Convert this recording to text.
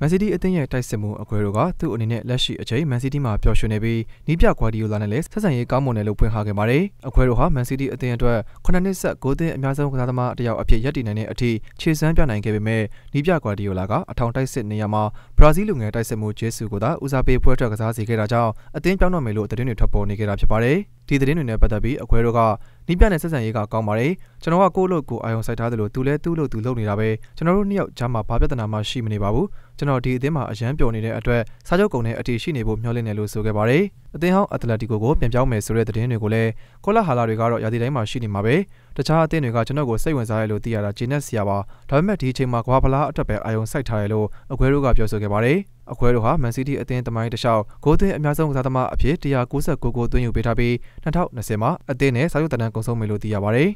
မန်စီးတီးအသင်းရဲ့တိုက်စစ်မှုအခွဲတို့ကသူ့အနေနဲ့လက်ရှိအချိန်မန်စီးတီးမှာပျော်ရွှင်နေပြီးနီးပြကွာဒီယိုလာနဲ့လည်းဆက်ဆံရေးကောင်းမွန်တယ်လို့ဖွင့်ဟခဲ့ပါတယ်အခွဲတို့ဟာမန်စီးတီးအသင်းအတွက်9နှစ်ဆက်9သင်းအများဆုံးကစားသမားတစ်ယောက်အဖြစ်ရပ်တည်နိုင်တဲ့အထိခြေစမ်းပြနိုင်ခဲ့ပေမဲ့နီးပြကွာဒီယိုလာကအထောင်တိုက်စစ်နေရာမှာဘရာဇီးလူငယ်တိုက်စစ်မှုဂျေဆူကိုသာဦးစားပေးပွဲထွက်ကစားစေခဲ့တာကြောင့်အသင်းပြောင်းတော့မယ်လို့သတင်းတွေထွက်ပေါ်နေခဲ့တာဖြစ်ပါတယ် ဒီသတင်းတွေနဲ့ပတ်သက်ပြီးအခွဲတို့ကနီးပြနဲ့ဆက်ဆံရေးကကောင်းပါတယ်ကျွန်တော်ကကိုယ့်လို့ကိုအာယုံစိုက်ထားတယ်လို့သူလည်းသူ့လို့သူလုပ်နေတာပဲကျွန်တော်တို့နှစ်ယောက်ကြားမှာဘာပြဿနာမှရှိမနေပါဘူးကျွန်တော်ဒီအသင်းမှာအရန်ပျော်နေတဲ့အတွက်စားချုပ်ကုံနဲ့အတီရှိနေဖို့မျှော်လင့်တယ်လို့ဆိုခဲ့ပါတယ်အသင်းဟောင်းအက်တလက်တီကိုကိုပြန်ပြောင်းမယ်ဆိုတဲ့သတင်းတွေကိုလည်းကောလာဟာလာတွေကတော့ရာသီတိုင်းမှာရှိနေမှာပဲတခြားအသင်းတွေကကျွန်တော်ကိုစိတ်ဝင်စားရလို့သိရတာဂျင်းနဲ့ဆီယာပါဒါပေမဲ့ဒီအချိန်မှာကဘာဖလားအတွက်ပဲအာယုံစိုက်ထားရလို့အခွဲတို့ကပြောဆိုခဲ့ပါတယ်အခွဲတို့ဟာမန်စီးတီးအသင်းတမိုင်းတစ်လျှောက်ဂိုးသွင်းအများဆုံးကစားသမားအဖြစ်196ဂိုးသွင်းယူပေးထားပြီး2020မှာအသင်းနဲ့စာချုပ်တန်းကုံဆုံးမယ်လို့သိရပါတယ်